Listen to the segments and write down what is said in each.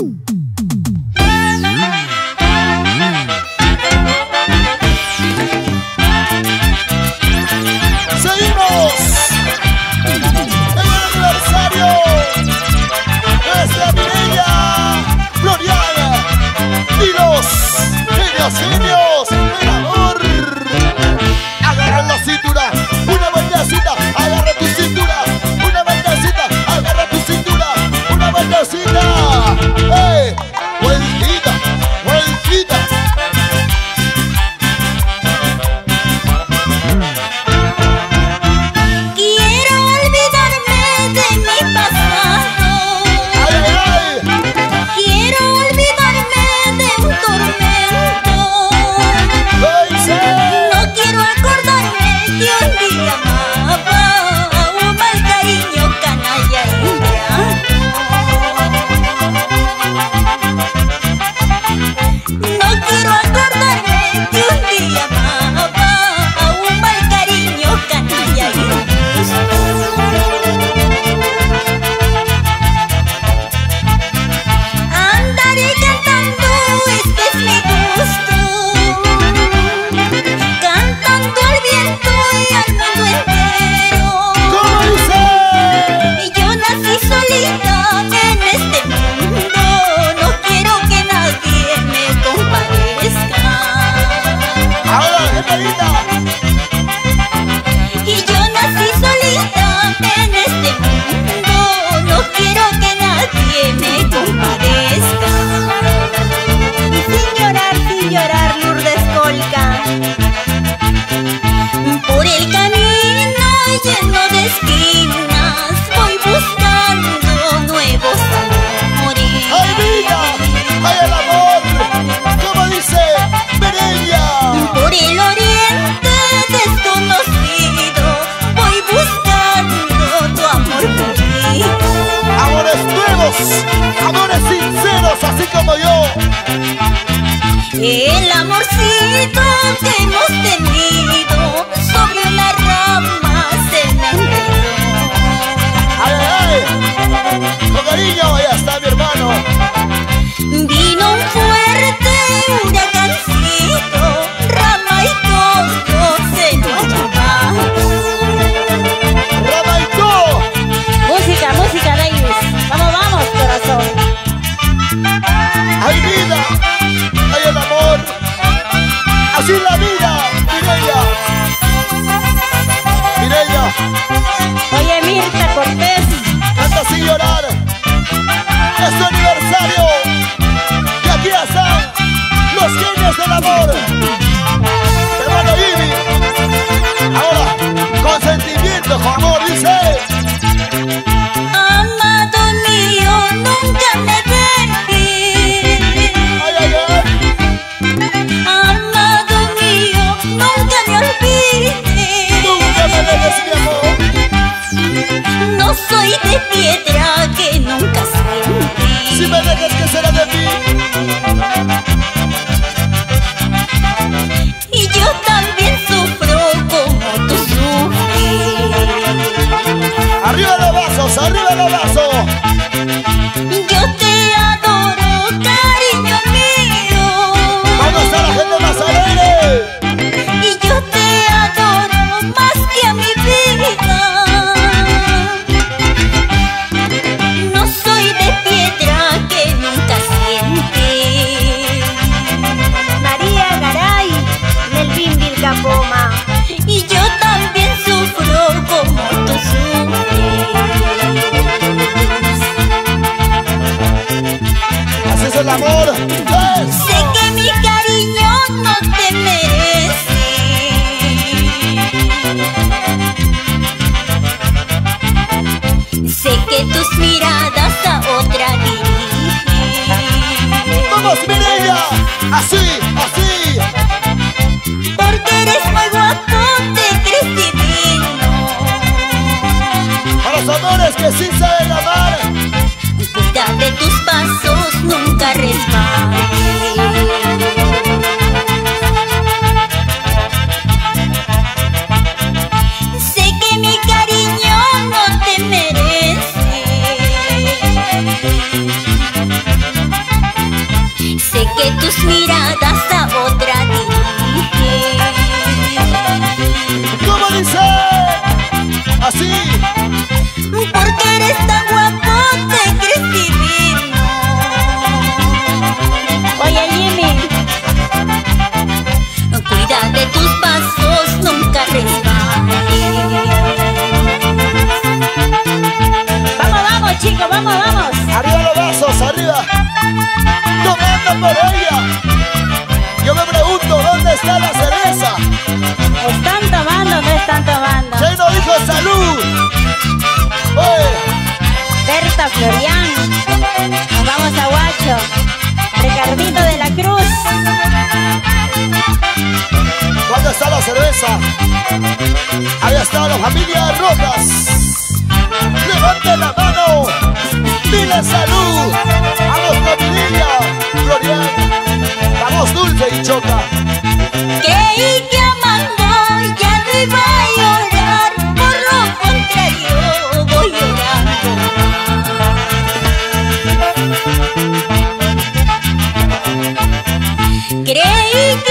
Woo! Hay vida, hay el amor. Así la vida, Mireya. Mireya. Oye, Mirta Cortés. Canta sin llorar. Es tu aniversario. Y aquí están los genios del amor. Canada. así, así. Porque eres muy guapo, te crees divino. Para los amores que sí saben. mucho. Ricardito de la Cruz. ¿Dónde está la cerveza? Ahí está la familia Rojas. Levante la mano. Dile salud. a Vamos familia. Gloria. Vamos dulce y choca. Que que amando ya no iba a llorar. Por lo contrario voy llorando. Creí que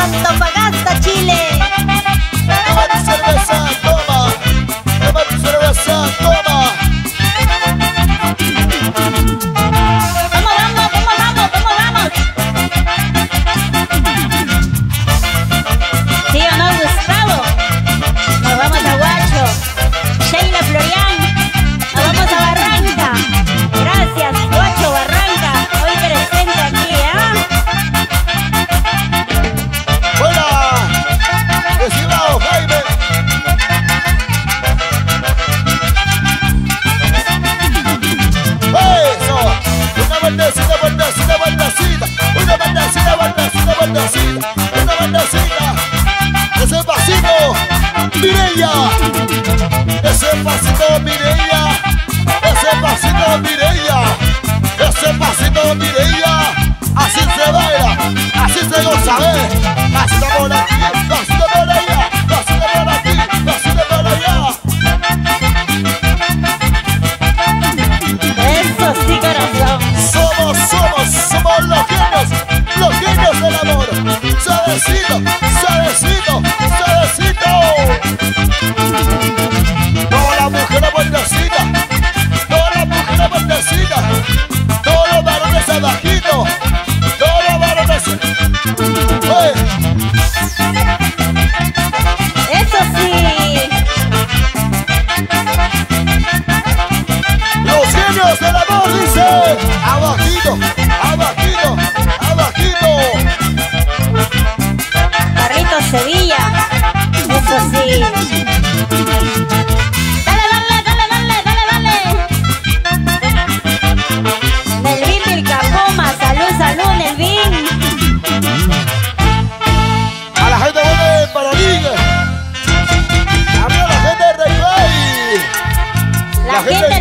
Santa Pagana.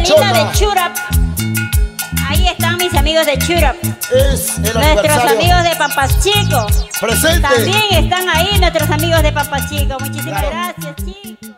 Linda de Churap. Ahí están mis amigos de Churap. Es el Nuestros amigos de Pampas Chico. Presente. También están ahí nuestros amigos de Pampas Chico. Muchísimas Claro. gracias, chicos.